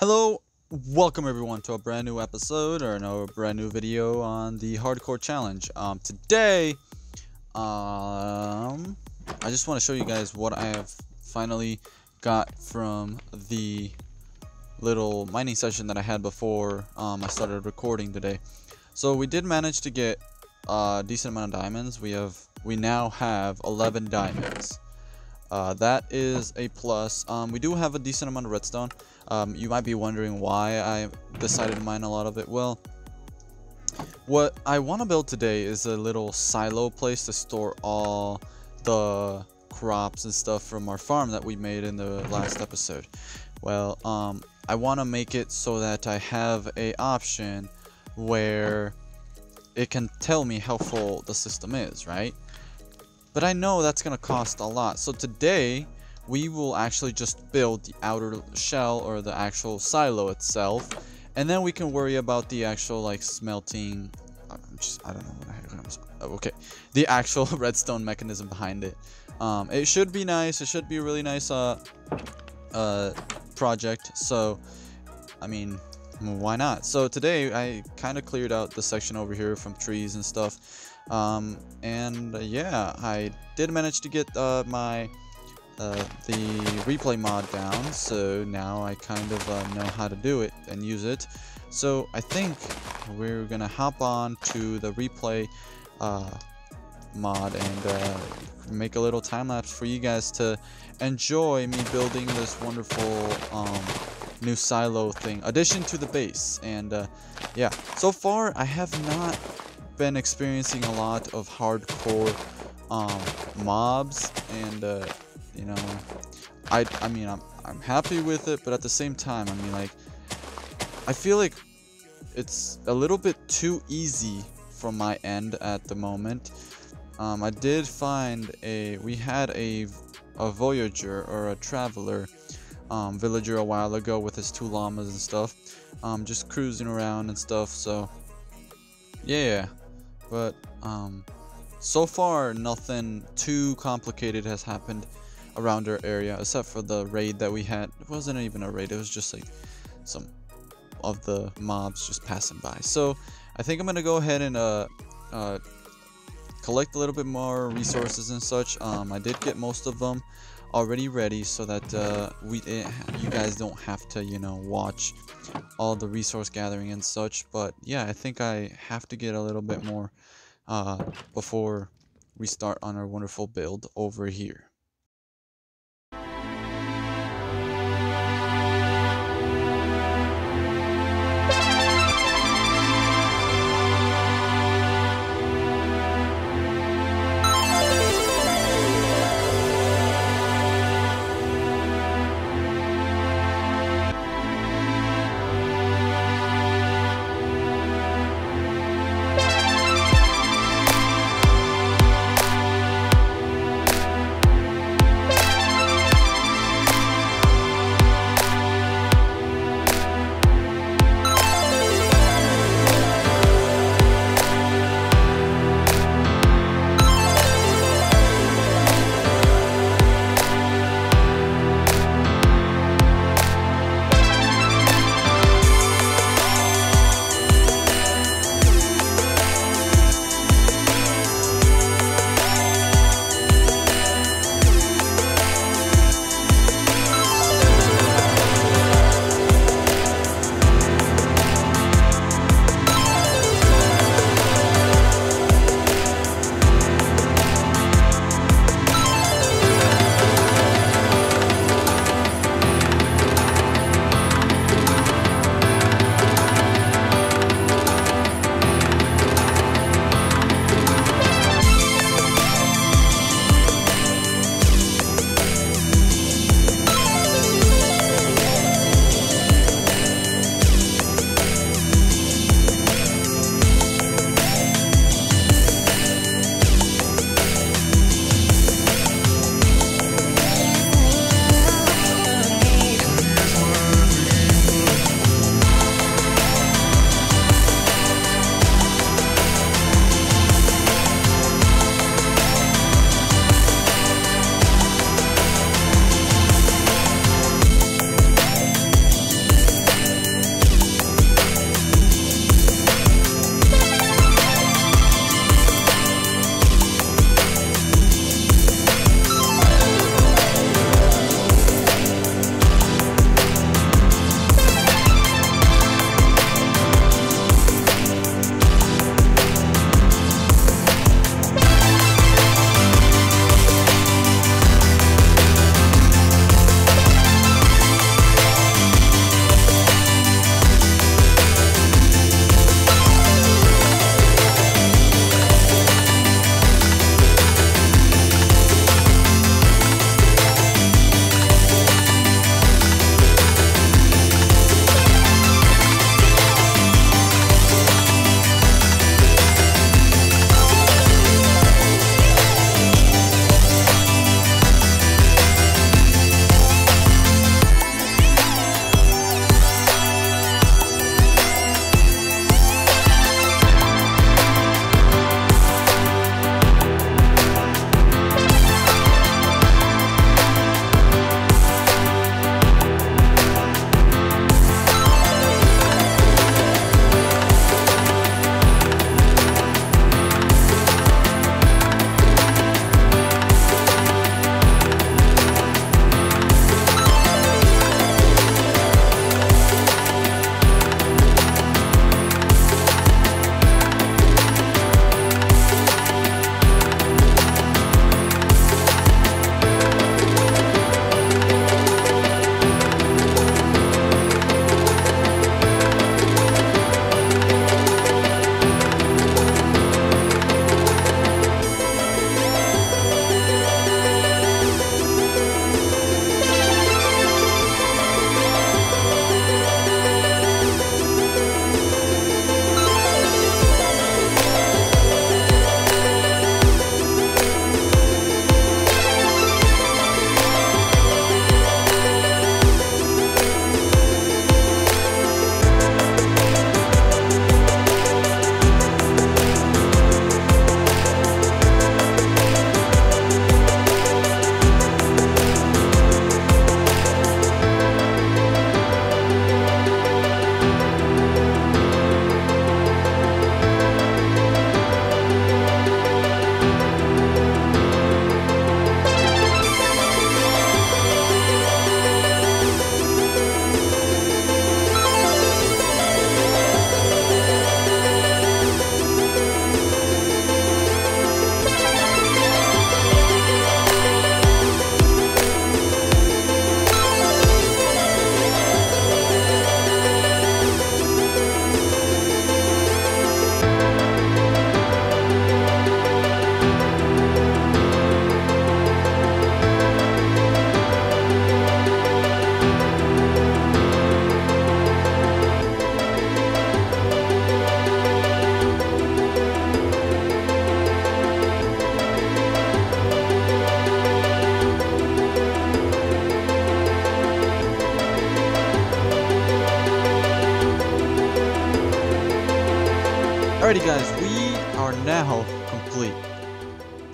Hello, welcome everyone to a brand new episode or no brand new video on the hardcore challenge. Um, today, um, I just want to show you guys what I have finally got from the little mining session that I had before um, I started recording today. So we did manage to get a decent amount of diamonds. We have we now have 11 diamonds. Uh, that is a plus. Um, we do have a decent amount of redstone. Um, you might be wondering why I decided to mine a lot of it. Well, what I want to build today is a little silo place to store all the crops and stuff from our farm that we made in the last episode. Well, um, I want to make it so that I have a option where it can tell me how full the system is, right? But I know that's going to cost a lot. So today, we will actually just build the outer shell or the actual silo itself. And then we can worry about the actual like smelting. I'm just, I don't know what I was. Oh, okay. The actual redstone mechanism behind it. Um, it should be nice. It should be a really nice uh, uh, project. So, I mean, why not? So today I kind of cleared out the section over here from trees and stuff. Um, and uh, yeah, I did manage to get uh, my uh, the replay mod down, so now I kind of uh, know how to do it and use it. So I think we're gonna hop on to the replay uh, mod and uh, make a little time lapse for you guys to enjoy me building this wonderful um, new silo thing, addition to the base. And yeah, so far I have not been experiencing a lot of hardcore um, mobs and uh, you know I, I mean I'm, I'm happy with it but at the same time I mean like I feel like it's a little bit too easy from my end at the moment. Um, I did find a we had a a voyager or a traveler um, villager a while ago with his two llamas and stuff um, just cruising around and stuff so yeah but um, so far nothing too complicated has happened around our area except for the raid that we had. It wasn't even a raid, it was just like some of the mobs just passing by. So I think I'm gonna go ahead and uh, uh, collect a little bit more resources and such. Um, I did get most of them already ready so that uh, we eh, you guys don't have to you know watch all the resource gathering and such. But yeah I think I have to get a little bit more uh, before we start on our wonderful build over here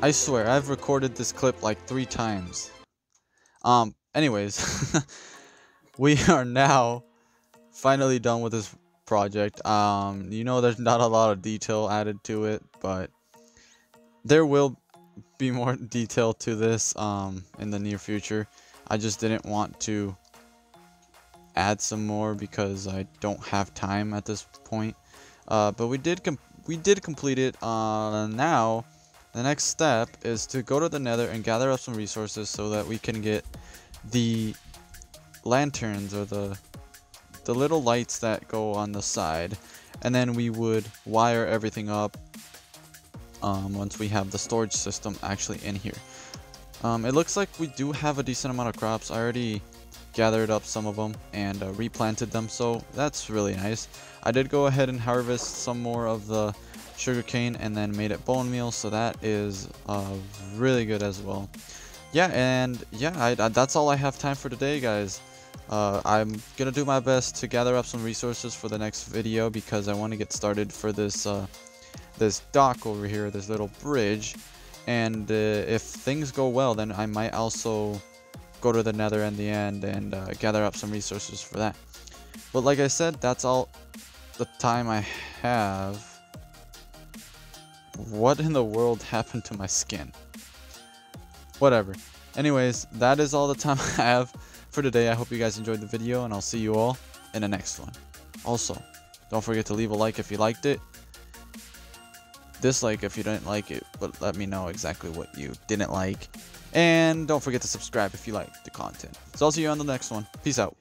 I swear, I've recorded this clip like three times. Um, anyways, we are now finally done with this project. Um, you know there's not a lot of detail added to it, but there will be more detail to this um, in the near future. I just didn't want to add some more because I don't have time at this point. Uh, but we did we did complete it. Uh, now, the next step is to go to the nether and gather up some resources so that we can get the lanterns or the the little lights that go on the side. And then we would wire everything up um, once we have the storage system actually in here. Um, it looks like we do have a decent amount of crops. I already gathered up some of them and uh, replanted them so that's really nice I did go ahead and harvest some more of the sugarcane and then made it bone meal so that is uh, really good as well yeah and yeah I, I, that's all I have time for today guys uh, I'm gonna do my best to gather up some resources for the next video because I want to get started for this uh, this dock over here this little bridge and uh, if things go well then I might also go to the nether in the end and uh, gather up some resources for that. But like I said, that's all the time I have. What in the world happened to my skin? Whatever. Anyways, that is all the time I have for today. I hope you guys enjoyed the video, and I'll see you all in the next one. Also, don't forget to leave a like if you liked it. Dislike if you didn't like it, but let me know exactly what you didn't like. And don't forget to subscribe if you like the content. So I'll see you on the next one. Peace out.